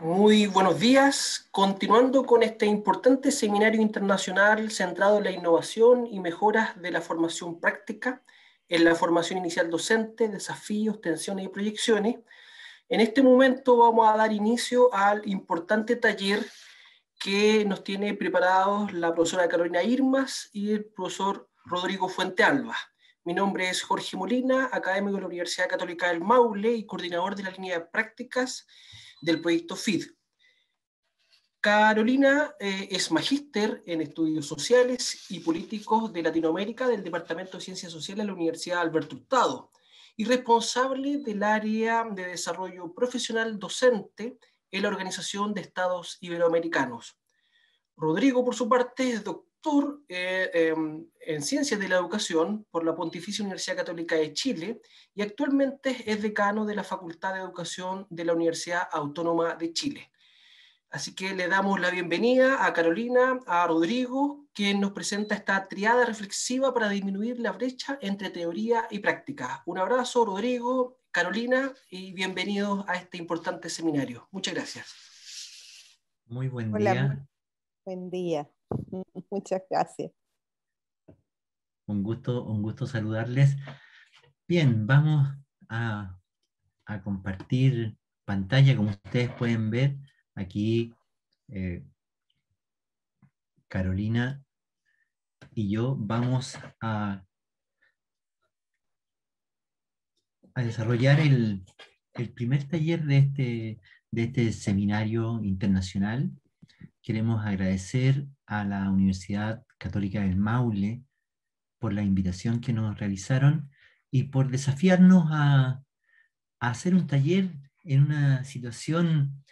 Muy buenos días. Continuando con este importante seminario internacional centrado en la innovación y mejoras de la formación práctica, en la formación inicial docente, desafíos, tensiones y proyecciones, en este momento vamos a dar inicio al importante taller que nos tiene preparados la profesora Carolina Irmas y el profesor Rodrigo Fuente Alba. Mi nombre es Jorge Molina, académico de la Universidad Católica del Maule y coordinador de la línea de prácticas del proyecto FID. Carolina eh, es magíster en estudios sociales y políticos de Latinoamérica del Departamento de Ciencias Sociales de la Universidad Alberto Hurtado y responsable del área de desarrollo profesional docente en la Organización de Estados Iberoamericanos. Rodrigo, por su parte, es doctor eh, em, en Ciencias de la Educación por la Pontificia Universidad Católica de Chile y actualmente es decano de la Facultad de Educación de la Universidad Autónoma de Chile. Así que le damos la bienvenida a Carolina, a Rodrigo, quien nos presenta esta triada reflexiva para disminuir la brecha entre teoría y práctica. Un abrazo, Rodrigo, Carolina, y bienvenidos a este importante seminario. Muchas gracias. Muy buen día. Buen día. Muchas gracias. Un gusto, un gusto saludarles. Bien, vamos a, compartir pantalla, como ustedes pueden ver. Aquí eh, Carolina y yo vamos a, desarrollar el, primer taller de este, de este seminario internacional. Queremos agradecer a la Universidad Católica del Maule por la invitación que nos realizaron y por desafiarnos a, hacer un taller en una situación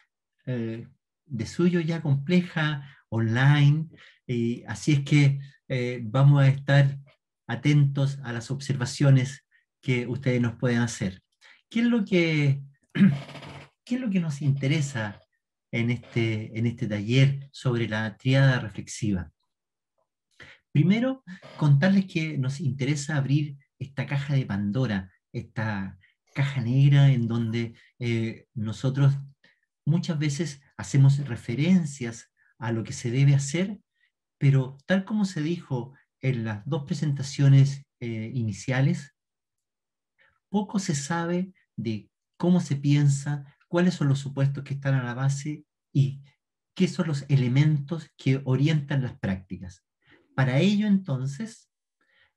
eh, de suyo ya compleja, online. y así es que eh, vamos a estar atentos a las observaciones que ustedes nos pueden hacer. ¿Qué es lo que, qué es lo que nos interesa en este, en este taller sobre la triada reflexiva? Primero, contarles que nos interesa abrir esta caja de Pandora, esta caja negra en donde eh, nosotros muchas veces hacemos referencias a lo que se debe hacer, pero tal como se dijo en las dos presentaciones eh, iniciales, poco se sabe de cómo se piensa, cuáles son los supuestos que están a la base y qué son los elementos que orientan las prácticas. Para ello, entonces,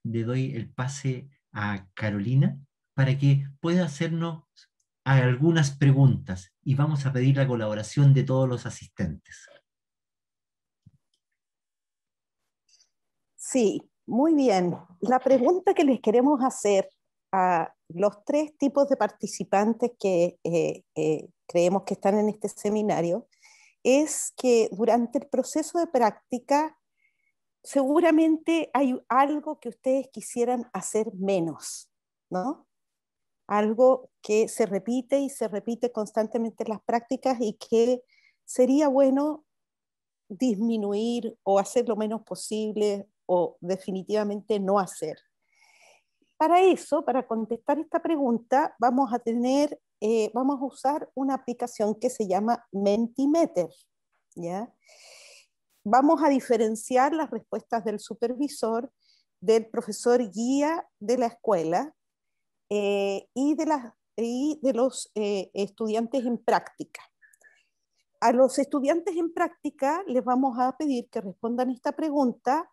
le doy el pase a Carolina para que pueda hacernos algunas preguntas y vamos a pedir la colaboración de todos los asistentes. Sí, muy bien. La pregunta que les queremos hacer a los tres tipos de participantes que eh, eh, creemos que están en este seminario es que durante el proceso de práctica seguramente hay algo que ustedes quisieran hacer menos, ¿no? Algo que se repite y se repite constantemente en las prácticas y que sería bueno disminuir o hacer lo menos posible o definitivamente no hacer. Para eso, para contestar esta pregunta, vamos a tener, eh, vamos a usar una aplicación que se llama Mentimeter, ¿ya? vamos a diferenciar las respuestas del supervisor, del profesor guía de la escuela eh, y, de los eh, estudiantes en práctica. A los estudiantes en práctica les vamos a pedir que respondan esta pregunta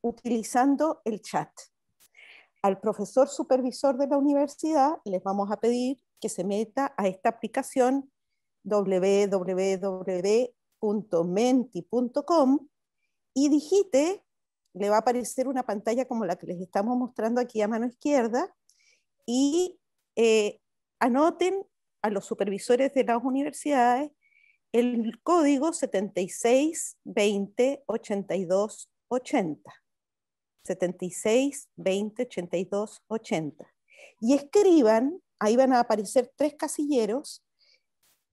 utilizando el chat. Al profesor supervisor de la universidad les vamos a pedir que se meta a esta aplicación www menti.com y digite, le va a aparecer una pantalla como la que les estamos mostrando aquí a mano izquierda y eh, anoten a los supervisores de las universidades el código 7620 82 80. 76 20 82 80. Y escriban, ahí van a aparecer tres casilleros,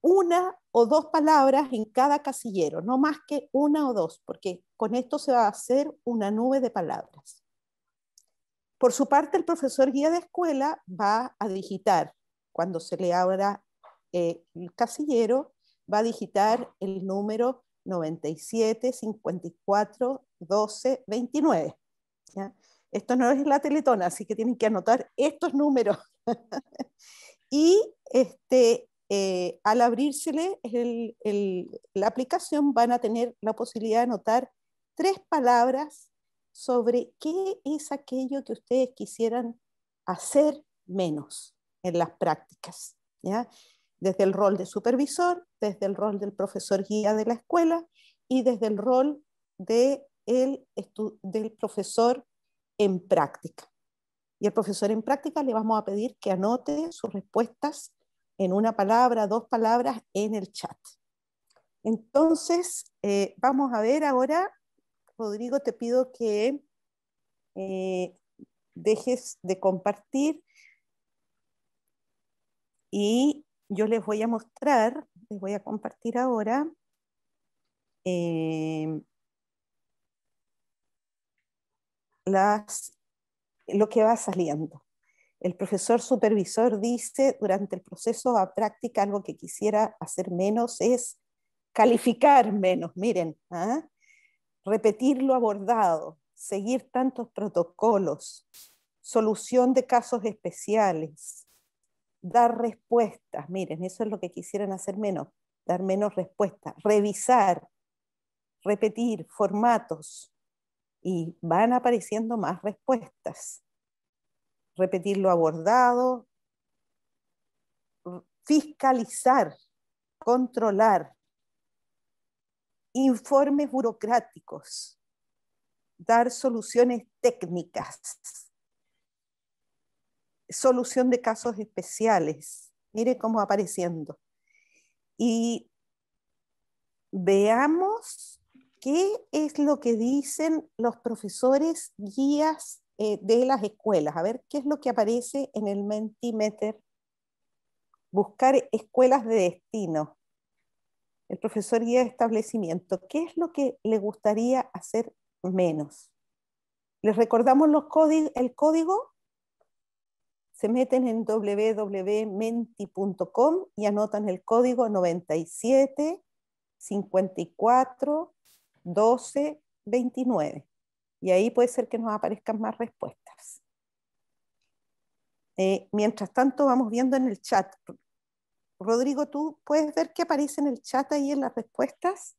una o dos palabras en cada casillero, no más que una o dos, porque con esto se va a hacer una nube de palabras. Por su parte, el profesor guía de escuela va a digitar, cuando se le abra eh, el casillero, va a digitar el número 97 54 12 29. Esto no es la teletona, así que tienen que anotar estos números. y este, eh, al abrírsele la aplicación van a tener la posibilidad de anotar tres palabras sobre qué es aquello que ustedes quisieran hacer menos en las prácticas. ¿ya? Desde el rol de supervisor, desde el rol del profesor guía de la escuela y desde el rol de el, del profesor en práctica. Y el profesor en práctica le vamos a pedir que anote sus respuestas en una palabra, dos palabras en el chat. Entonces, eh, vamos a ver ahora, Rodrigo, te pido que eh, dejes de compartir y yo les voy a mostrar, les voy a compartir ahora eh, lo que va saliendo. El profesor supervisor dice durante el proceso a práctica algo que quisiera hacer menos es calificar menos, miren, ¿ah? repetir lo abordado, seguir tantos protocolos, solución de casos especiales, dar respuestas, miren, eso es lo que quisieran hacer menos, dar menos respuestas, revisar, repetir formatos y van apareciendo más respuestas repetir lo abordado, fiscalizar, controlar, informes burocráticos, dar soluciones técnicas, solución de casos especiales. Mire cómo apareciendo. Y veamos qué es lo que dicen los profesores guías eh, de las escuelas, a ver qué es lo que aparece en el Mentimeter. Buscar escuelas de destino. El profesor guía de establecimiento. ¿Qué es lo que le gustaría hacer menos? ¿Les recordamos los el código? Se meten en www.menti.com y anotan el código 97 54 12 29 y ahí puede ser que nos aparezcan más respuestas. Eh, mientras tanto, vamos viendo en el chat. Rodrigo, ¿tú puedes ver qué aparece en el chat ahí en las respuestas?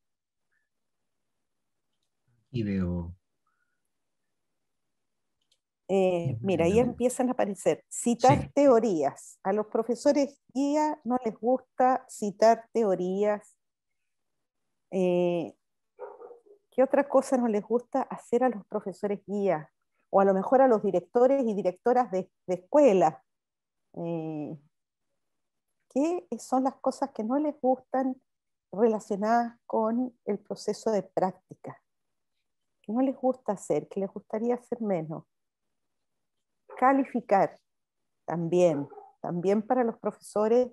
Y veo. Eh, mira, ahí empiezan a aparecer citar teorías. A los profesores guía no les gusta citar teorías. Eh, ¿Qué otra cosa no les gusta hacer a los profesores guía? O a lo mejor a los directores y directoras de, escuela. Eh, ¿Qué son las cosas que no les gustan relacionadas con el proceso de práctica? ¿Qué no les gusta hacer? ¿Qué les gustaría hacer menos? Calificar también. También para los profesores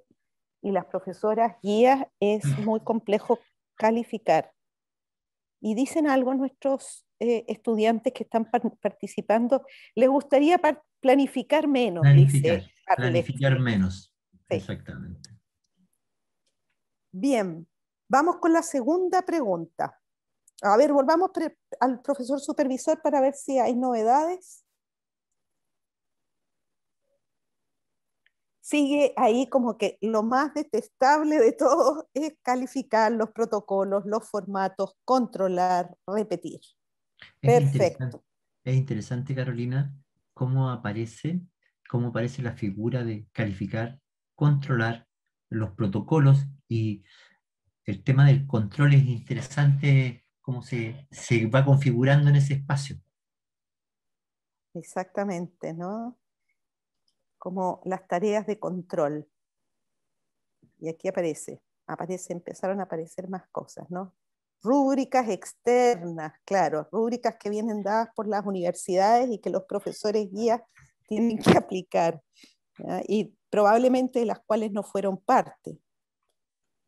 y las profesoras guías es muy complejo calificar y dicen algo nuestros eh, estudiantes que están participando, les gustaría planificar menos. Planificar, planificar menos, exactamente. Bien, vamos con la segunda pregunta. A ver, volvamos al profesor supervisor para ver si hay novedades. Sigue ahí como que lo más detestable de todo es calificar los protocolos, los formatos, controlar, repetir. Perfecto. es interesante, Carolina, cómo aparece, cómo aparece la figura de calificar, controlar los protocolos y el tema del control es interesante cómo se, se va configurando en ese espacio. Exactamente, ¿no? Como las tareas de control. Y aquí aparece, aparece, empezaron a aparecer más cosas, ¿no? Rúbricas externas, claro, rúbricas que vienen dadas por las universidades y que los profesores guías tienen que aplicar, y probablemente de las cuales no fueron parte.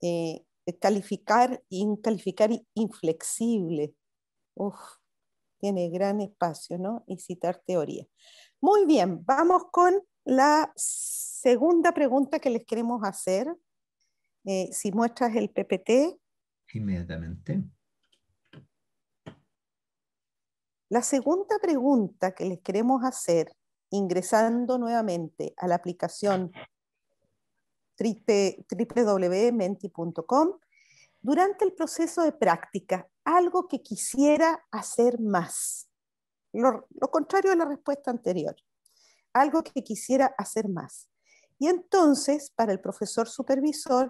Eh, calificar, calificar inflexible, Uf, tiene gran espacio, ¿no? Y citar teoría. Muy bien, vamos con la segunda pregunta que les queremos hacer Eh, si muestras el PPT. Inmediatamente. La segunda pregunta que les queremos hacer, ingresando nuevamente a la aplicación www.menti.com, durante el proceso de práctica, algo que quisiera hacer más. Lo, contrario a la respuesta anterior. Algo que quisiera hacer más. Y entonces, para el profesor supervisor,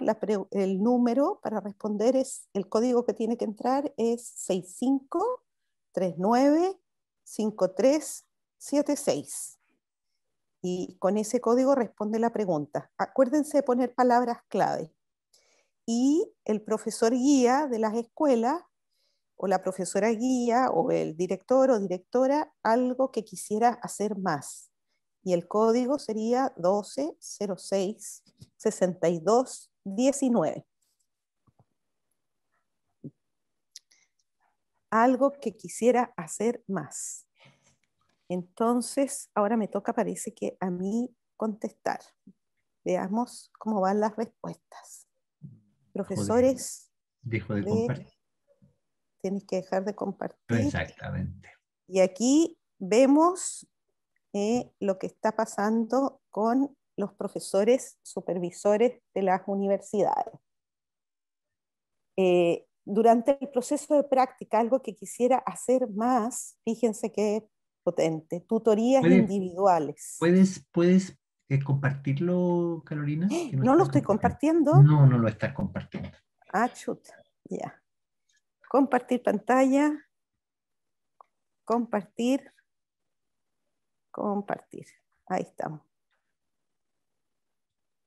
el número para responder es, el código que tiene que entrar es 65395376. Y con ese código responde la pregunta. Acuérdense de poner palabras clave. Y el profesor guía de las escuelas o la profesora guía o el director o directora algo que quisiera hacer más. Y el código sería 1206 6219. Algo que quisiera hacer más. Entonces, ahora me toca, parece que a mí contestar. Veamos cómo van las respuestas. Profesores. Dejo de compartir tienes que dejar de compartir. Exactamente. Y aquí vemos eh, lo que está pasando con los profesores supervisores de las universidades. Eh, durante el proceso de práctica, algo que quisiera hacer más, fíjense qué potente, tutorías individuales. ¿Puedes, puedes eh, compartirlo, Carolina? No, lo estoy compartiendo. No, no lo estás compartiendo. Ah, chuta, ya. Compartir pantalla. Compartir. Compartir. Ahí estamos.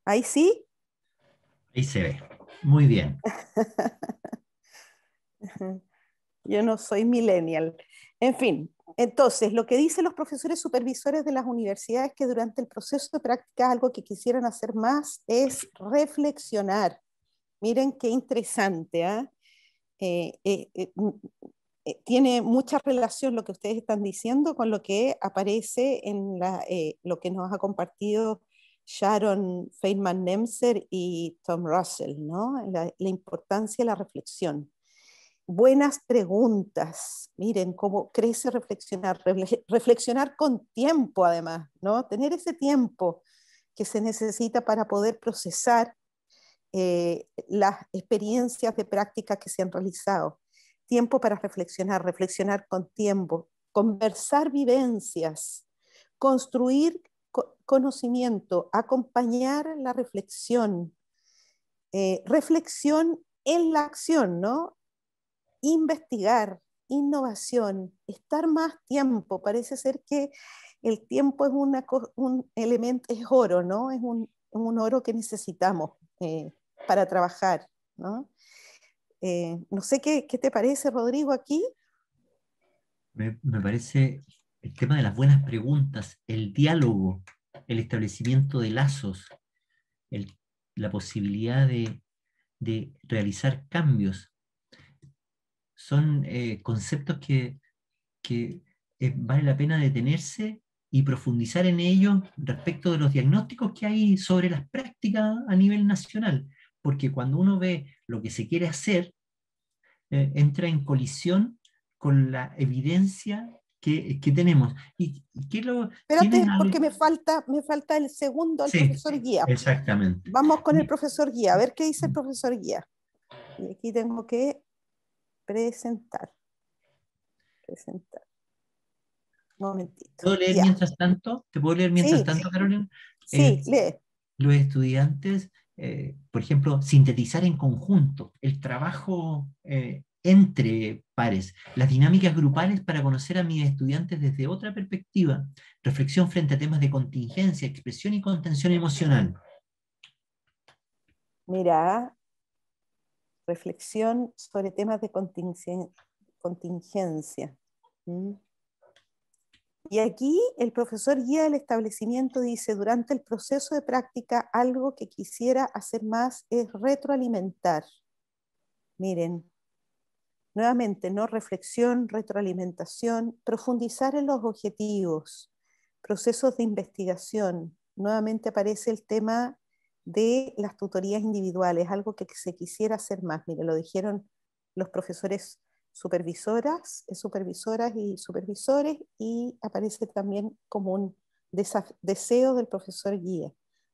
¿Ahí sí? Ahí se ve. Muy bien. Yo no soy millennial. En fin, entonces, lo que dicen los profesores supervisores de las universidades que durante el proceso de práctica algo que quisieran hacer más es reflexionar. Miren qué interesante, ¿ah? Eh, eh, eh, tiene mucha relación lo que ustedes están diciendo con lo que aparece en lo que nos ha compartido Sharon Feynman Nemser y Tom Russell, ¿no? la, importancia de la reflexión. Buenas preguntas, miren cómo crece reflexionar, reflexionar con tiempo además, ¿no? tener ese tiempo que se necesita para poder procesar eh, las experiencias de práctica que se han realizado. Tiempo para reflexionar, reflexionar con tiempo, conversar vivencias, construir conocimiento, acompañar la reflexión, eh, reflexión en la acción, ¿no? Investigar, innovación, estar más tiempo. Parece ser que el tiempo es un elemento, es oro, ¿no? Es un, un oro que necesitamos. Eh, para trabajar. ¿no? Eh, no sé qué, qué, te parece, Rodrigo, aquí. Me, me, parece el tema de las buenas preguntas, el diálogo, el establecimiento de lazos, el, la posibilidad de, de, realizar cambios. Son eh, conceptos que, que eh, vale la pena detenerse y profundizar en ellos respecto de los diagnósticos que hay sobre las prácticas a nivel nacional porque cuando uno ve lo que se quiere hacer, eh, entra en colisión con la evidencia que, que tenemos. Y, que lo, Espérate, porque me falta, me falta el segundo, el profesor guía. Exactamente. Vamos con el profesor guía, a ver qué dice el profesor guía. Y aquí tengo que presentar. Presentar. Un momentito. ¿Puedo leer mientras tanto? ¿Te puedo leer mientras tanto, Carolina? Sí, eh, lee. Los estudiantes eh, por ejemplo, sintetizar en conjunto, el trabajo eh, entre pares, las dinámicas grupales para conocer a mis estudiantes desde otra perspectiva, reflexión frente a temas de contingencia, expresión y contención emocional. Mira, reflexión sobre temas de contingencia. Y aquí el profesor guía del establecimiento dice, durante el proceso de práctica, algo que quisiera hacer más es retroalimentar. Miren, nuevamente, ¿no? Reflexión, retroalimentación, profundizar en los objetivos, procesos de investigación. Nuevamente aparece el tema de las tutorías individuales, algo que se quisiera hacer más. Mire, lo dijeron los profesores supervisoras, supervisoras y supervisores y aparece también como un deseo del profesor guía,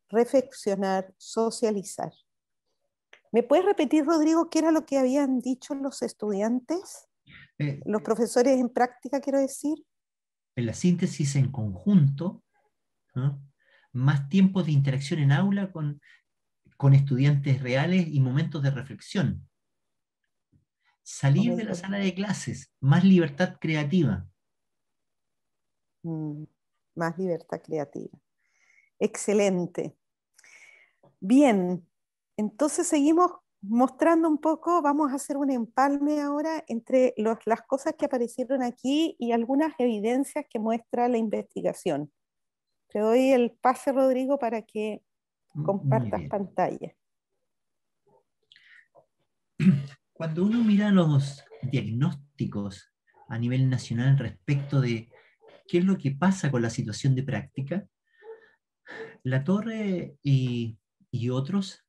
reflexionar, socializar. ¿Me puedes repetir, Rodrigo, qué era lo que habían dicho los estudiantes? Eh, los profesores en práctica, quiero decir. En la síntesis en conjunto, más tiempo de interacción en aula con, con estudiantes reales y momentos de reflexión. Salir de la sala de clases, más libertad creativa. Mm, más libertad creativa. Excelente. Bien, entonces seguimos mostrando un poco, vamos a hacer un empalme ahora entre las cosas que aparecieron aquí y algunas evidencias que muestra la investigación. Te doy el pase, Rodrigo, para que compartas pantalla. Cuando uno mira los diagnósticos a nivel nacional respecto de qué es lo que pasa con la situación de práctica, La Torre y, otros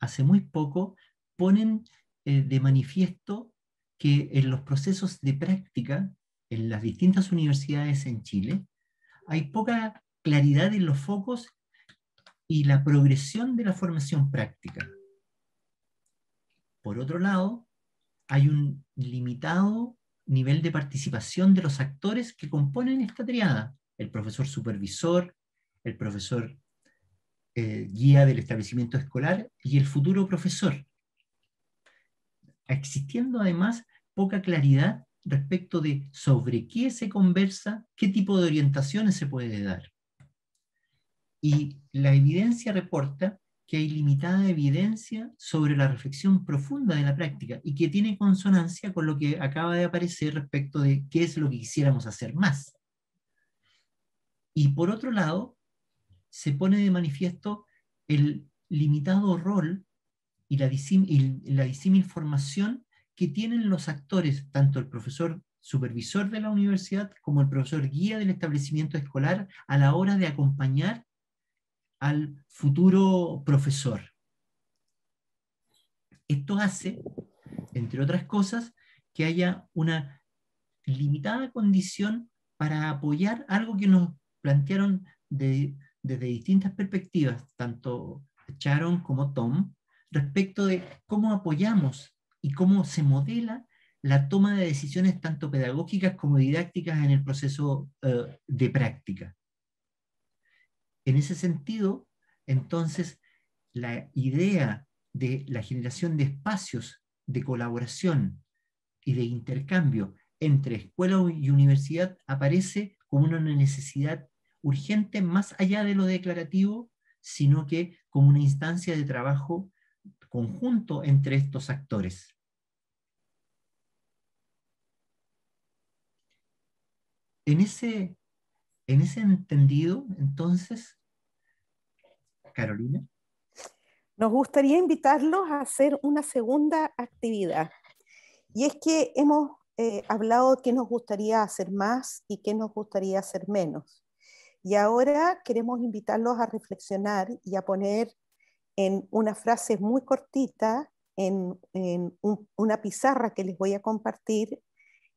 hace muy poco ponen eh, de manifiesto que en los procesos de práctica en las distintas universidades en Chile hay poca claridad en los focos y la progresión de la formación práctica. Por otro lado, hay un limitado nivel de participación de los actores que componen esta triada, el profesor supervisor, el profesor eh, guía del establecimiento escolar y el futuro profesor, existiendo además poca claridad respecto de sobre qué se conversa, qué tipo de orientaciones se puede dar. Y la evidencia reporta que hay limitada evidencia sobre la reflexión profunda de la práctica y que tiene consonancia con lo que acaba de aparecer respecto de qué es lo que quisiéramos hacer más. Y por otro lado, se pone de manifiesto el limitado rol y la, disímil formación que tienen los actores, tanto el profesor supervisor de la universidad como el profesor guía del establecimiento escolar a la hora de acompañar al futuro profesor. Esto hace, entre otras cosas, que haya una limitada condición para apoyar algo que nos plantearon desde distintas perspectivas, tanto Sharon como Tom, respecto de cómo apoyamos y cómo se modela la toma de decisiones tanto pedagógicas como didácticas en el proceso eh, de práctica. En ese sentido, entonces, la idea de la generación de espacios de colaboración y de intercambio entre escuela y universidad aparece como una necesidad urgente más allá de lo declarativo, sino que como una instancia de trabajo conjunto entre estos actores. En ese, en ese entendido, entonces, Carolina. Nos gustaría invitarlos a hacer una segunda actividad. Y es que hemos eh, hablado de qué nos gustaría hacer más y qué nos gustaría hacer menos. Y ahora queremos invitarlos a reflexionar y a poner en una frase muy cortita, en, una pizarra que les voy a compartir,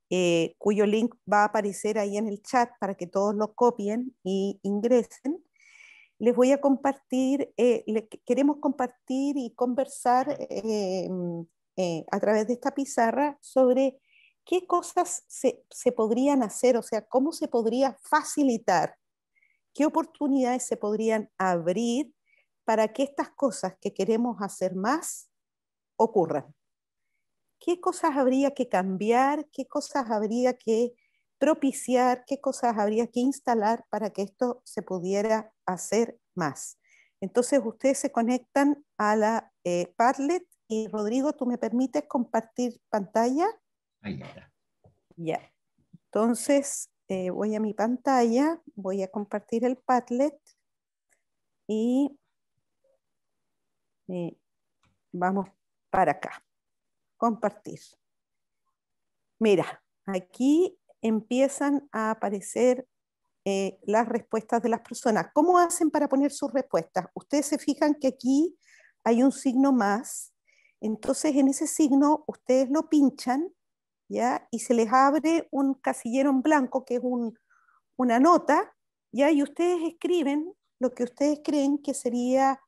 eh, cuyo link va a aparecer ahí en el chat para que todos lo copien y ingresen les voy a compartir, eh, queremos compartir y conversar eh, eh, a través de esta pizarra sobre qué cosas se, se, podrían hacer, o sea, cómo se podría facilitar, qué oportunidades se podrían abrir para que estas cosas que queremos hacer más ocurran. ¿Qué cosas habría que cambiar? ¿Qué cosas habría que propiciar, qué cosas habría que instalar para que esto se pudiera hacer más. Entonces ustedes se conectan a la eh, Padlet y Rodrigo, ¿tú me permites compartir pantalla? Ahí está. Ya. Entonces eh, voy a mi pantalla, voy a compartir el Padlet y eh, vamos para acá. Compartir. Mira, aquí empiezan a aparecer eh, las respuestas de las personas. ¿Cómo hacen para poner sus respuestas? Ustedes se fijan que aquí hay un signo más, entonces en ese signo ustedes lo pinchan, ¿ya? Y se les abre un casillero en blanco que es una nota, ¿ya? Y ustedes escriben lo que ustedes creen que sería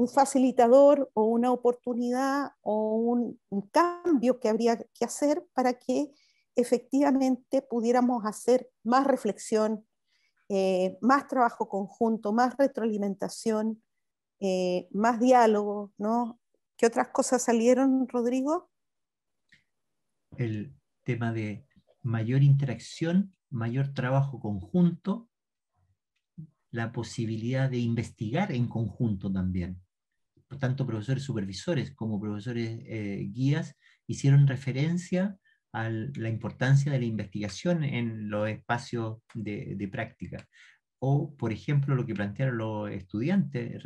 un facilitador o una oportunidad o un, cambio que habría que hacer para que efectivamente pudiéramos hacer más reflexión, eh, más trabajo conjunto, más retroalimentación, eh, más diálogo, ¿no? ¿Qué otras cosas salieron, Rodrigo? El tema de mayor interacción, mayor trabajo conjunto, la posibilidad de investigar en conjunto también. Tanto profesores supervisores como profesores eh, guías hicieron referencia a la importancia de la investigación en los espacios de, práctica. O, por ejemplo, lo que plantearon los estudiantes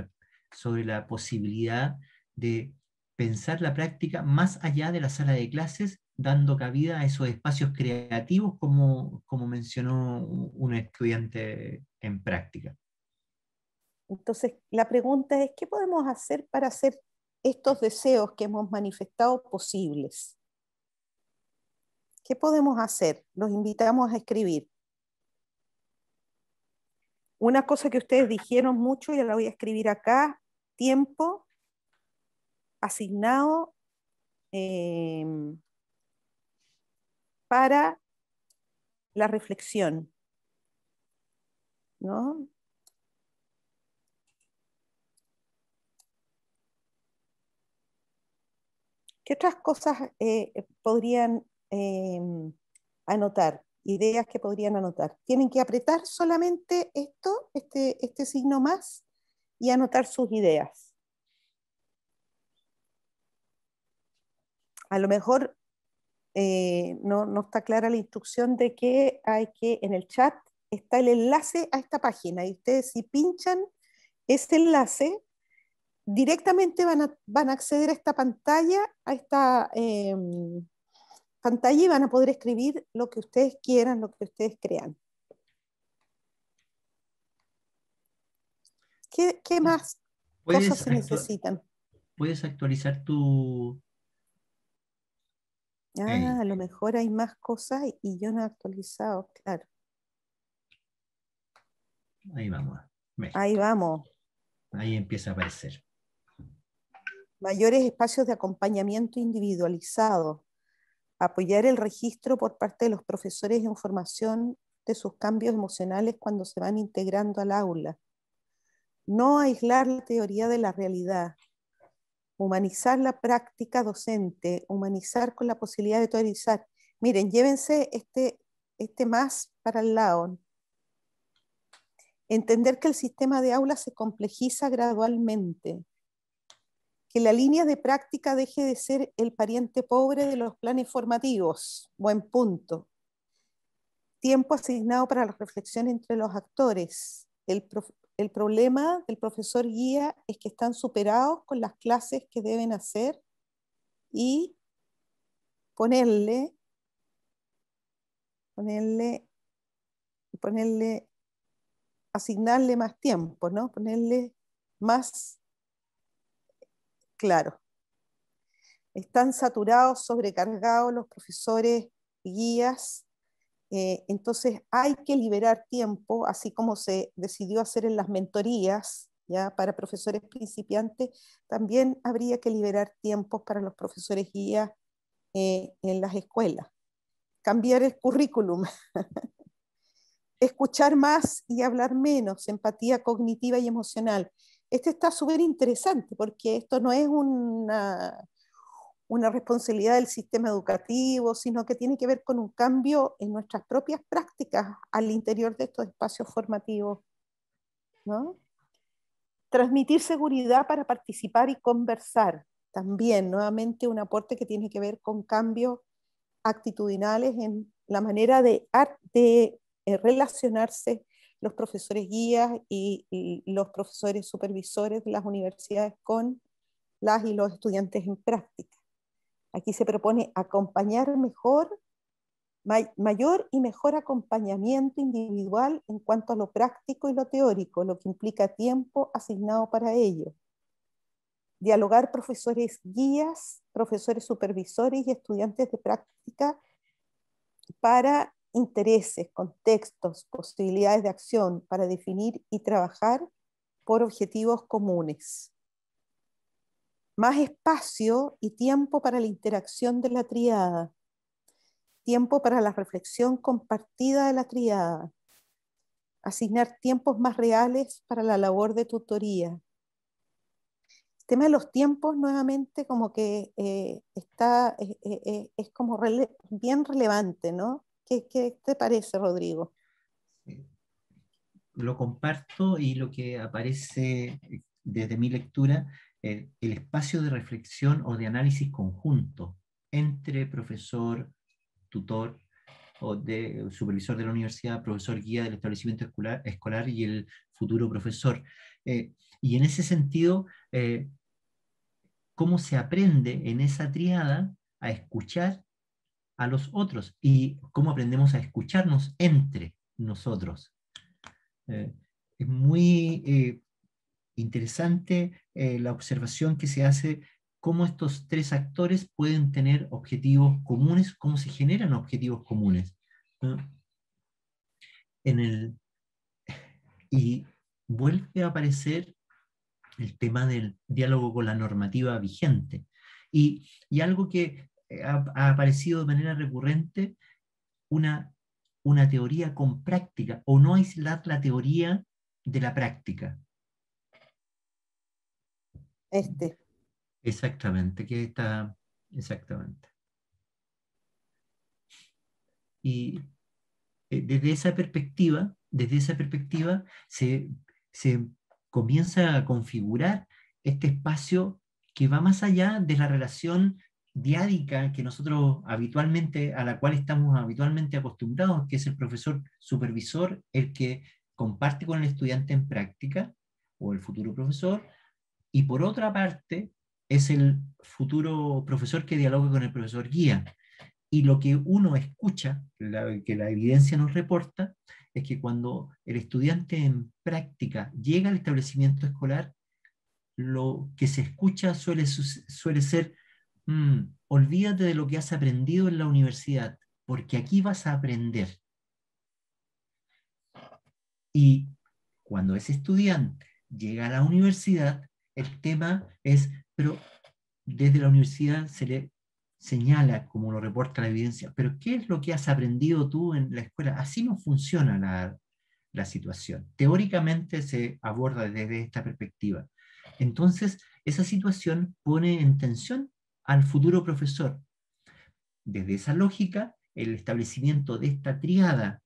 sobre la posibilidad de pensar la práctica más allá de la sala de clases, dando cabida a esos espacios creativos, como, como mencionó un estudiante en práctica. Entonces, la pregunta es, ¿qué podemos hacer para hacer estos deseos que hemos manifestado posibles? ¿Qué podemos hacer? Los invitamos a escribir. Una cosa que ustedes dijeron mucho, y la voy a escribir acá, tiempo asignado em, para la reflexión. ¿No? ¿Qué otras cosas eh, podrían Em, anotar, ideas que podrían anotar. Tienen que apretar solamente esto, este, este signo más, y anotar sus ideas. A lo mejor eh, no, no, está clara la instrucción de que hay que, en el chat está el enlace a esta página y ustedes si pinchan ese enlace, directamente van a, van a acceder a esta pantalla, a esta... Em, pantalla y van a poder escribir lo que ustedes quieran, lo que ustedes crean. ¿Qué, más cosas se necesitan? ¿Puedes actualizar tu... Ah, a lo mejor hay más cosas y yo no he actualizado, claro. Ahí vamos. Ahí vamos. Ahí empieza a aparecer. Mayores espacios de acompañamiento individualizado apoyar el registro por parte de los profesores en formación de sus cambios emocionales cuando se van integrando al aula, no aislar la teoría de la realidad, humanizar la práctica docente, humanizar con la posibilidad de teorizar. Miren, llévense este, este más para el lado. Entender que el sistema de aula se complejiza gradualmente, que la línea de práctica deje de ser el pariente pobre de los planes formativos. Buen punto. Tiempo asignado para la reflexión entre los actores. El, el problema del profesor guía es que están superados con las clases que deben hacer y ponerle, ponerle, ponerle, asignarle más tiempo, ¿no? Ponerle más claro. Están saturados, sobrecargados los profesores guías, eh, entonces hay que liberar tiempo, así como se decidió hacer en las mentorías, ya para profesores principiantes, también habría que liberar tiempos para los profesores guías eh, en las escuelas. Cambiar el currículum. Escuchar más y hablar menos, empatía cognitiva y emocional. Este está súper interesante porque esto no es una, una responsabilidad del sistema educativo, sino que tiene que ver con un cambio en nuestras propias prácticas al interior de estos espacios formativos. ¿no? Transmitir seguridad para participar y conversar. También, nuevamente, un aporte que tiene que ver con cambios actitudinales en la manera de, de eh, relacionarse los profesores guías y, los profesores supervisores de las universidades con las y los estudiantes en práctica. Aquí se propone acompañar mejor mayor y mejor acompañamiento individual en cuanto a lo práctico y lo teórico, lo que implica tiempo asignado para ello. Dialogar profesores guías, profesores supervisores y estudiantes de práctica para intereses, contextos, posibilidades de acción, para definir y trabajar por objetivos comunes. Más espacio y tiempo para la interacción de la triada tiempo para la reflexión compartida de la triada, asignar tiempos más reales para la labor de tutoría. El tema de los tiempos nuevamente como que eh, está, eh, eh, es como bien relevante, ¿no? ¿Qué, ¿Qué, te parece, Rodrigo? Lo comparto y lo que aparece desde mi lectura, el espacio de reflexión o de análisis conjunto entre profesor, tutor o de supervisor de la universidad, profesor guía del establecimiento escolar, escolar y el futuro profesor. Eh, y en ese sentido, eh, ¿cómo se aprende en esa triada a escuchar a los otros y cómo aprendemos a escucharnos entre nosotros? Eh, es muy interesante la observación que se hace cómo estos tres actores pueden tener objetivos comunes, cómo se generan objetivos comunes. En el, y vuelve a aparecer el tema del diálogo con la normativa vigente. Y, y algo que ha, aparecido de manera recurrente, una, una teoría con práctica, o no aislar la teoría de la práctica. Este. Exactamente, que está, exactamente. Y eh, desde esa perspectiva, desde esa perspectiva se, se comienza a configurar este espacio que va más allá de la relación diádica que nosotros habitualmente, a la cual estamos habitualmente acostumbrados, que es el profesor supervisor, el que comparte con el estudiante en práctica, o el futuro profesor, y por otra parte, es el futuro profesor que dialoga con el profesor guía. Y lo que uno escucha, que la evidencia nos reporta, es que cuando el estudiante en práctica llega al establecimiento escolar, lo que se escucha suele, suele ser, mm, olvídate de lo que has aprendido en la universidad, porque aquí vas a aprender. Y cuando ese estudiante llega a la universidad, el tema es, pero desde la universidad se le señala, como lo reporta la evidencia, pero ¿qué es lo que has aprendido tú en la escuela? Así no funciona la, la situación. Teóricamente se aborda desde esta perspectiva. Entonces, esa situación pone en tensión al futuro profesor. Desde esa lógica, el establecimiento de esta triada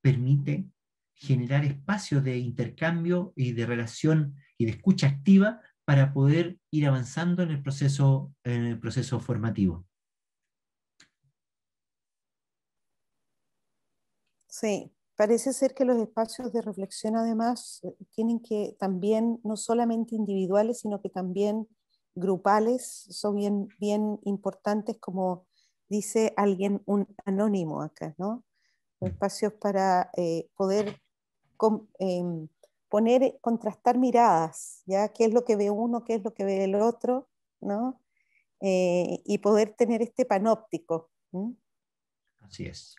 permite generar espacios de intercambio y de relación y de escucha activa para poder ir avanzando en el proceso, en el proceso formativo. Sí, parece ser que los espacios de reflexión además tienen que también, no solamente individuales, sino que también grupales, son bien, bien importantes, como dice alguien, un anónimo acá, ¿no? Mm. Espacios para eh, poder em, poner, contrastar miradas, ¿ya? ¿Qué es lo que ve uno, qué es lo que ve el otro, ¿no? Eh, y poder tener este panóptico. Así es.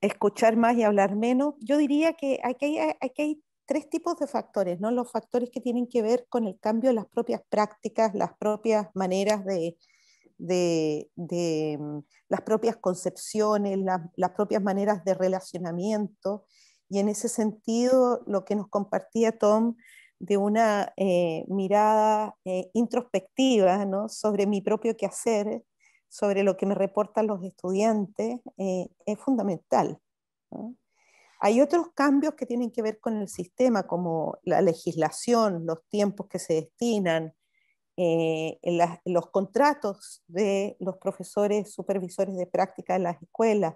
Escuchar más y hablar menos. Yo diría que aquí hay, aquí hay tres tipos de factores, ¿no? Los factores que tienen que ver con el cambio de las propias prácticas, las propias maneras de, mm, las propias concepciones, las propias maneras de relacionamiento y en ese sentido, lo que nos compartía Tom de una eh, mirada eh, introspectiva ¿no? sobre mi propio quehacer, sobre lo que me reportan los estudiantes, eh, es fundamental. Hay otros cambios que tienen que ver con el sistema, como la legislación, los tiempos que se destinan, los contratos de los profesores supervisores de práctica en las escuelas,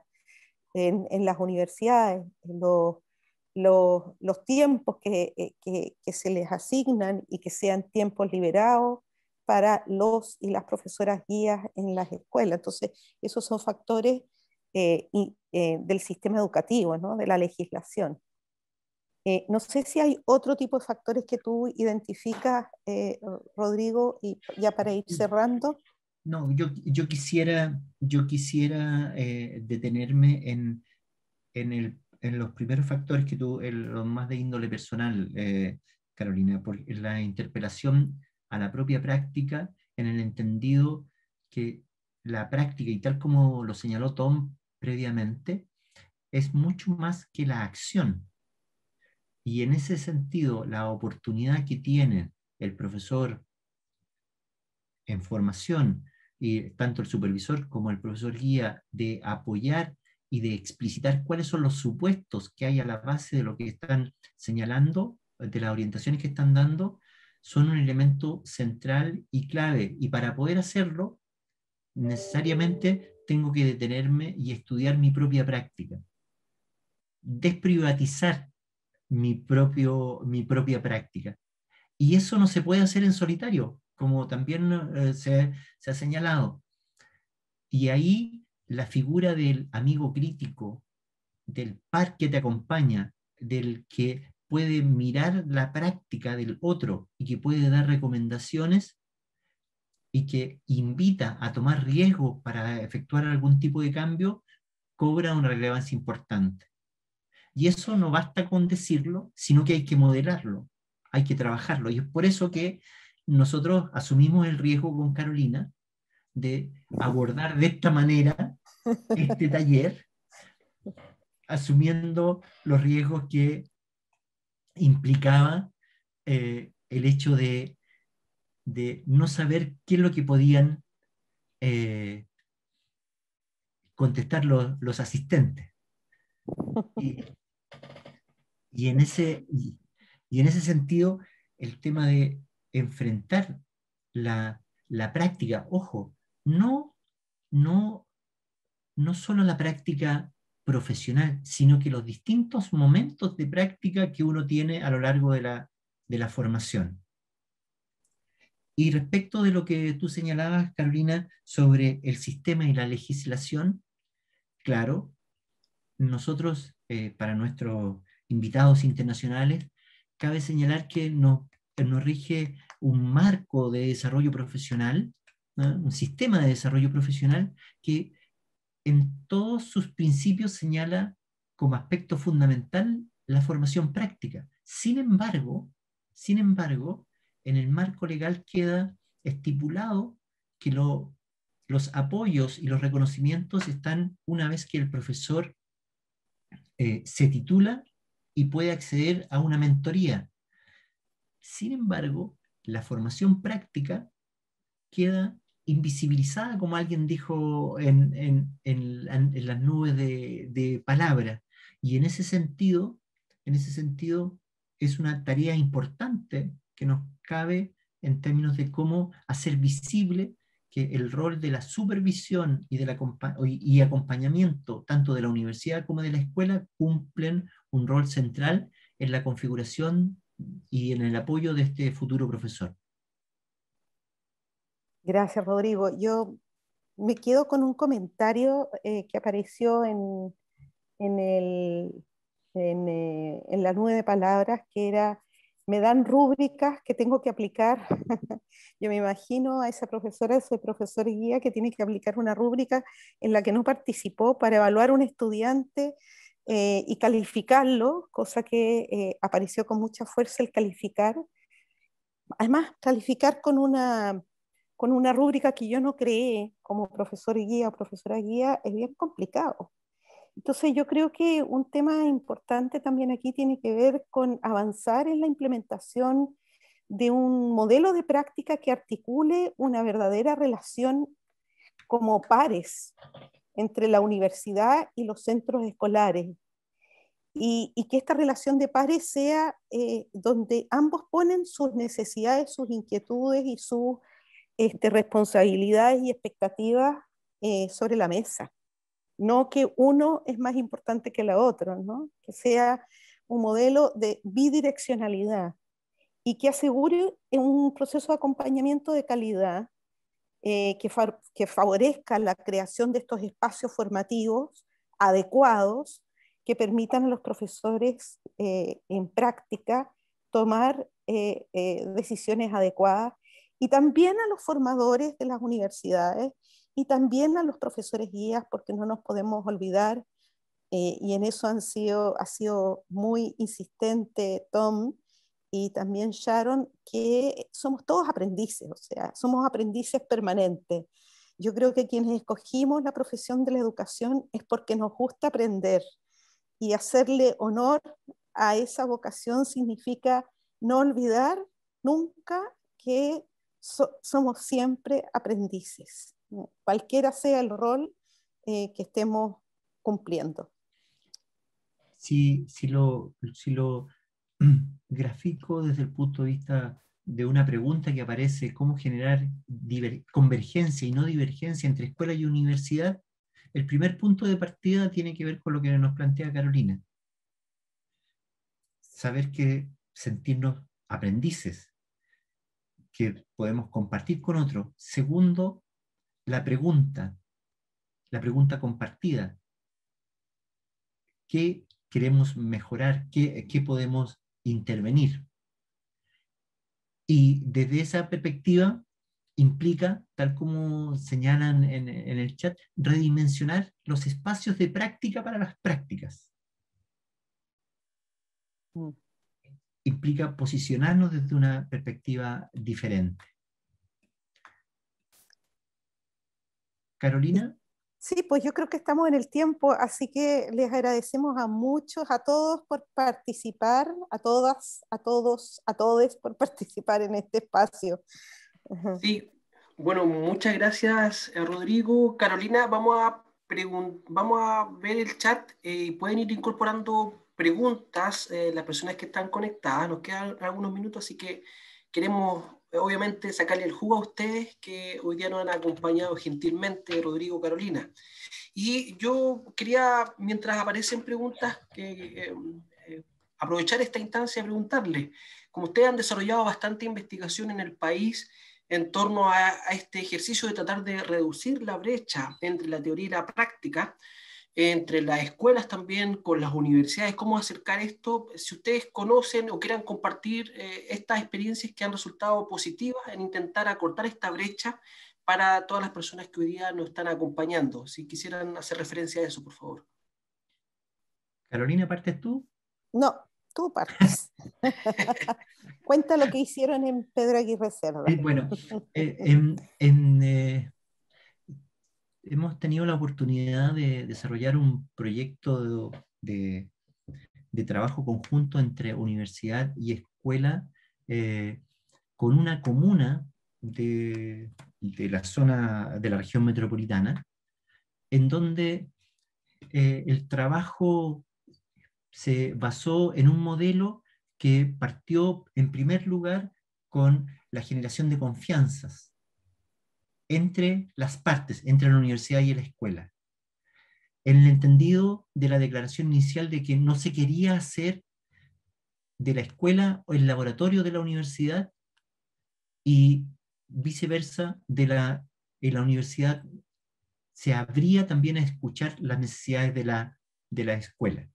en, las universidades, los, los, tiempos eh, que, que, se les asignan y que sean tiempos liberados para los y las profesoras guías en las escuelas. Entonces, esos son factores y, del sistema educativo, ¿no? de la legislación. no sé si hay otro tipo de factores que tú identificas, Rodrigo, y ya para ir cerrando. No, yo, yo quisiera, yo quisiera detenerme en, en, el, en, los primeros factores que tú, los más de índole personal, Carolina, por la interpelación a la propia práctica en el entendido que la práctica, y tal como lo señaló Tom previamente, es mucho más que la acción. Y en ese sentido, la oportunidad que tiene el profesor en formación, y tanto el supervisor como el profesor guía, de apoyar y de explicitar cuáles son los supuestos que hay a la base de lo que están señalando, de las orientaciones que están dando, son un elemento central y clave. Y para poder hacerlo, necesariamente tengo que detenerme y estudiar mi propia práctica. Desprivatizar mi, propio, mi propia práctica. Y eso no se puede hacer en solitario, como también eh, se, se ha señalado. Y ahí la figura del amigo crítico, del par que te acompaña, del que puede mirar la práctica del otro y que puede dar recomendaciones y que invita a tomar riesgos para efectuar algún tipo de cambio, cobra una relevancia importante. Y eso no basta con decirlo, sino que hay que modelarlo, hay que trabajarlo. Y es por eso que nosotros asumimos el riesgo con Carolina de abordar de esta manera este taller, asumiendo los riesgos que implicaba eh, el hecho de, no saber qué es lo que podían eh, contestar los, asistentes. Y, en ese, y, en ese sentido, el tema de enfrentar la, la práctica, ojo, no, no, no solo la práctica profesional, sino que los distintos momentos de práctica que uno tiene a lo largo de la, de la formación. Y respecto de lo que tú señalabas, Carolina, sobre el sistema y la legislación, claro, nosotros, eh, para nuestros invitados internacionales, cabe señalar que nos, nos rige un marco de desarrollo profesional, un sistema de desarrollo profesional que en todos sus principios señala como aspecto fundamental la formación práctica. Sin embargo, sin embargo, en el marco legal queda estipulado que los apoyos y los reconocimientos están una vez que el profesor eh, se titula y puede acceder a una mentoría. Sin embargo, la formación práctica queda invisibilizada, como alguien dijo en, las nubes de, de. Y en ese sentido, en ese sentido, es una tarea importante que nos cabe en términos de cómo hacer visible que el rol de la supervisión y, de acompañamiento tanto de la universidad como de la escuela cumplen un rol central en la configuración y en el apoyo de este futuro profesor. Gracias, Rodrigo. Yo me quedo con un comentario eh, que apareció en, en, el, eh, en, la nube de palabras, que era, me dan rúbricas que tengo que aplicar. Yo me imagino a esa profesora, ese profesor guía que tiene que aplicar una rúbrica en la que no participó para evaluar a un estudiante eh, y calificarlo, cosa que apareció con mucha fuerza el calificar. Además, calificar con una con una rúbrica que yo no creé como profesor guía o profesora guía es bien complicado. Entonces yo creo que un tema importante también aquí tiene que ver con avanzar en la implementación de un modelo de práctica que articule una verdadera relación como pares entre la universidad y los centros escolares. Y, que esta relación de pares sea eh, donde ambos ponen sus necesidades, sus inquietudes y sus este, responsabilidades y expectativas eh, sobre la mesa. No que uno es más importante que la otra, ¿no? que sea un modelo de bidireccionalidad y que asegure un proceso de acompañamiento de calidad eh, que, favorezca la creación de estos espacios formativos adecuados que permitan a los profesores eh, en práctica tomar eh, decisiones adecuadas y también a los formadores de las universidades y también a los profesores guías, porque no nos podemos olvidar, y en eso han sido, ha sido muy insistente Tom, y también Sharon, que somos todos aprendices, o sea, somos aprendices permanentes. Yo creo que quienes escogimos la profesión de la educación es porque nos gusta aprender y hacerle honor a esa vocación significa no olvidar nunca que somos siempre aprendices, cualquiera sea el rol eh, que estemos cumpliendo. Si, si, lo, si lo gráfico desde el punto de vista de una pregunta que aparece, cómo generar convergencia y no divergencia entre escuela y universidad, el primer punto de partida tiene que ver con lo que nos plantea Carolina. Saber que sentirnos aprendices, que podemos compartir con otros. Segundo, la pregunta, la pregunta compartida. ¿Qué queremos mejorar? ¿Qué, qué podemos intervenir. Y desde esa perspectiva implica, tal como señalan en, el chat, redimensionar los espacios de práctica para las prácticas. Mm. Implica posicionarnos desde una perspectiva diferente. Carolina. Sí, pues yo creo que estamos en el tiempo, así que les agradecemos a muchos, a todos por participar, a todas, a todos, a todos por participar en este espacio. Sí, bueno, muchas gracias eh, Rodrigo. Carolina, vamos a, vamos a ver el chat y eh, pueden ir incorporando preguntas eh, las personas que están conectadas. Nos quedan algunos minutos, así que queremos obviamente sacarle el jugo a ustedes que hoy día nos han acompañado gentilmente, Rodrigo, Carolina. Y yo quería, mientras aparecen preguntas, que, eh, aprovechar esta instancia y preguntarle, como ustedes han desarrollado bastante investigación en el país en torno a este ejercicio de tratar de reducir la brecha entre la teoría y la práctica, entre las escuelas también, con las universidades, cómo acercar esto. Si ustedes conocen o quieran compartir eh, estas experiencias que han resultado positivas en intentar acortar esta brecha para todas las personas que hoy día nos están acompañando. Si quisieran hacer referencia a eso, por favor. Carolina, ¿partes tú? No, tú partes. Cuenta lo que hicieron en Pedro Aguirre Cerda. Eh, bueno, eh, en, hemos tenido la oportunidad de desarrollar un proyecto de, trabajo conjunto entre universidad y escuela eh, con una comuna de, la zona de la región metropolitana, en donde eh, el trabajo se basó en un modelo que partió en primer lugar con la generación de confianzas entre las partes, entre la universidad y la escuela. En el entendido de la declaración inicial de que no se quería hacer de la escuela o el laboratorio de la universidad y viceversa, de la, la universidad se abría también a escuchar las necesidades de la, de la escuela.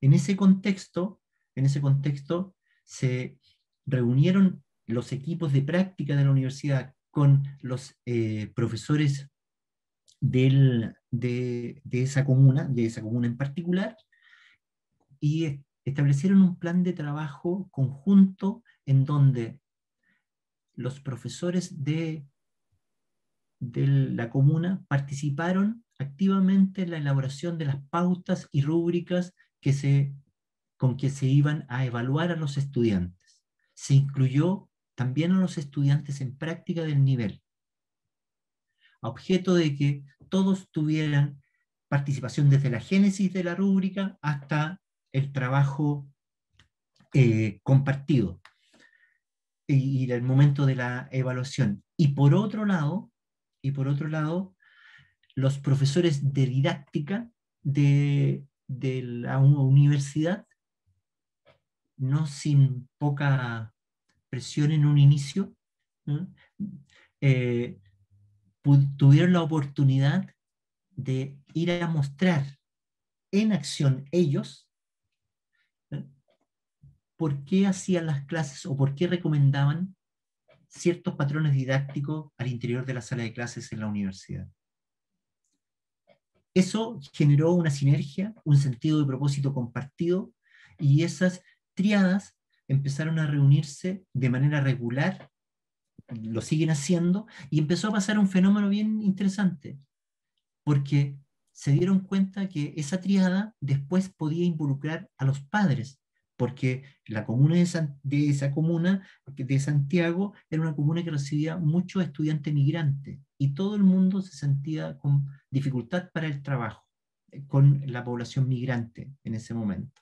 En ese contexto, en ese contexto se reunieron los equipos de práctica de la universidad con los eh, profesores de, esa comuna, de esa comuna en particular, y establecieron un plan de trabajo conjunto en donde los profesores de, de la comuna participaron activamente en la elaboración de las pautas y rúbricas que se, con que se iban a evaluar a los estudiantes. Se incluyó también a los estudiantes en práctica del nivel, a objeto de que todos tuvieran participación desde la génesis de la rúbrica hasta el trabajo eh, compartido y, el momento de la evaluación. Y por otro lado, y por otro lado, los profesores de didáctica de, de la universidad, no sin poca presión en un inicio, eh, tuvieron la oportunidad de ir a mostrar en acción ellos por qué hacían las clases o por qué recomendaban ciertos patrones didácticos al interior de la sala de clases en la universidad. Eso generó una sinergia, un sentido de propósito compartido y esas triadas empezaron a reunirse de manera regular, lo siguen haciendo, y empezó a pasar un fenómeno bien interesante, porque se dieron cuenta que esa triada después podía involucrar a los padres, porque la comuna de, esa comuna, de Santiago, era una comuna que recibía muchos estudiantes migrantes y todo el mundo se sentía con dificultad para el trabajo eh, con la población migrante en ese momento.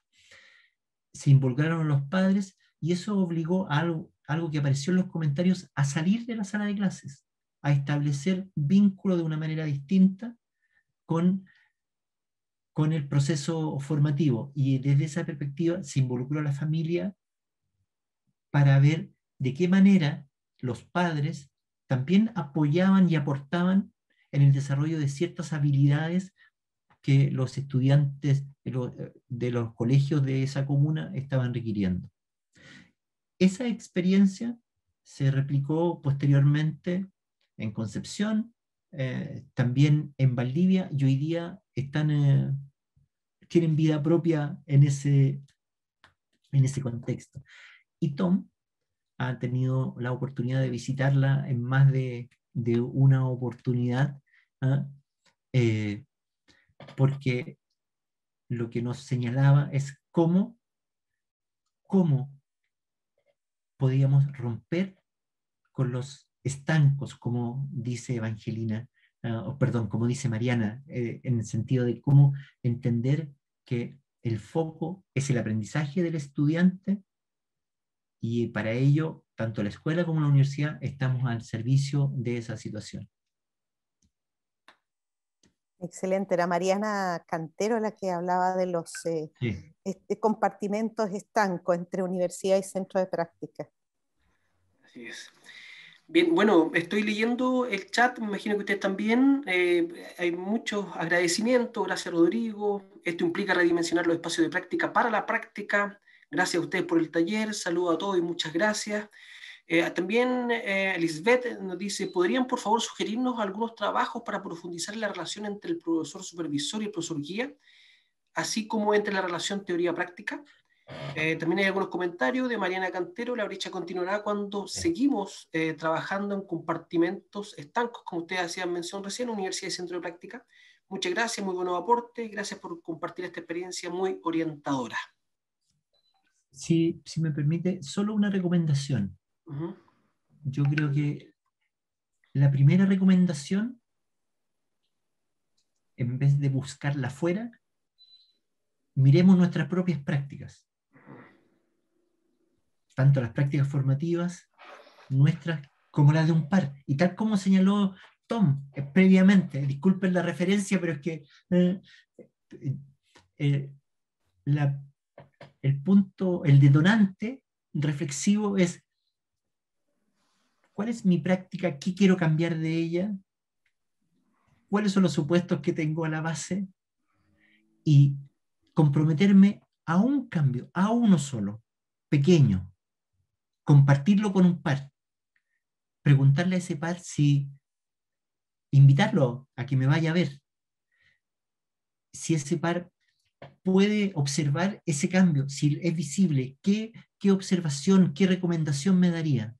Se involucraron los padres y eso obligó a algo, algo que apareció en los comentarios a salir de la sala de clases, a establecer vínculo de una manera distinta con con el proceso formativo. Y desde esa perspectiva se involucró a la familia para ver de qué manera los padres también apoyaban y aportaban en el desarrollo de ciertas habilidades que los estudiantes de los, colegios de esa comuna estaban requiriendo. Esa experiencia se replicó posteriormente en Concepción, eh, también en Valdivia, y hoy día eh, tienen vida propia en ese, en ese contexto. Y Tom ha tenido la oportunidad de visitarla en más de, de una oportunidad, ¿ah? eh, porque lo que nos señalaba es cómo, cómo podíamos romper con los estancos, como dice Evangelina, ah, o perdón, como dice Mariana, eh, en el sentido de cómo entender que el foco es el aprendizaje del estudiante y para ello, tanto la escuela como la universidad estamos al servicio de esa situación. Excelente, era Mariana Cantero la que hablaba de los eh, este, compartimentos estancos entre universidad y centro de práctica. Así es. Bien, bueno, estoy leyendo el chat, me imagino que ustedes también. Eh, hay muchos agradecimientos, gracias Rodrigo. Esto implica redimensionar los espacios de práctica para la práctica. Gracias a ustedes por el taller, saludo a todos y muchas gracias. Eh, también eh, Lisbeth nos dice, ¿podrían por favor sugerirnos algunos trabajos para profundizar la relación entre el profesor supervisor y el profesor guía, así como entre la relación teoría-práctica? Eh, también hay algunos comentarios de Mariana Cantero. La brecha continuará cuando seguimos eh, trabajando en compartimentos estancos, como ustedes hacían mención recién, Universidad y Centro de Práctica. Muchas gracias, muy buenos aportes. Gracias por compartir esta experiencia muy orientadora. Si, si me permite, solo una recomendación. Yo creo que la primera recomendación, en vez de buscarla afuera, miremos nuestras propias prácticas tanto las prácticas formativas nuestras como las de un par. Y tal como señaló Tom eh, previamente, disculpen la referencia, pero es que eh, eh, el punto, el detonante reflexivo es cuál es mi práctica, qué quiero cambiar de ella, cuáles son los supuestos que tengo a la base y comprometerme a un cambio, a uno solo, pequeño, compartirlo con un par, preguntarle a ese par si, invitarlo a que me vaya a ver, si ese par puede observar ese cambio, si es visible, qué, qué observación, qué recomendación me daría.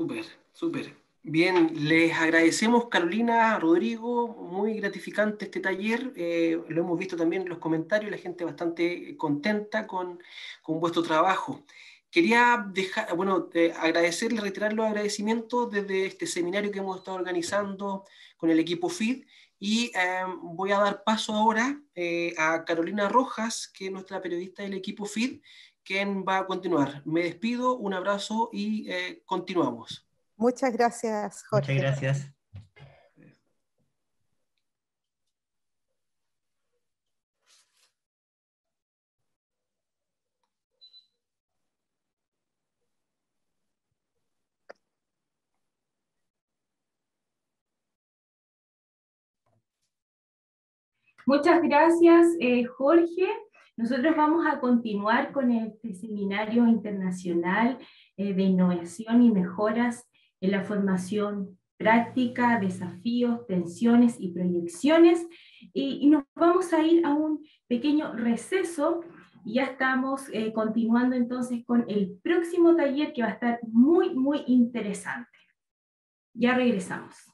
Súper, súper. Bien, les agradecemos Carolina, Rodrigo, muy gratificante este taller, eh, lo hemos visto también en los comentarios, la gente bastante contenta con, con vuestro trabajo. Quería dejar, bueno, eh, agradecerles, reiterar los agradecimientos desde este seminario que hemos estado organizando con el equipo FID y eh, voy a dar paso ahora a Carolina Rojas, que es nuestra periodista del equipo FID, quien va a continuar. Me despido, un abrazo y eh, continuamos. Muchas gracias, Jorge. Muchas gracias. Muchas gracias, eh, Jorge. Nosotros vamos a continuar con este seminario internacional eh, de innovación y mejoras en la formación práctica, desafíos, tensiones y proyecciones. Y, nos vamos a ir a un pequeño receso. Ya estamos eh, continuando entonces con el próximo taller que va a estar muy, muy interesante. Ya regresamos.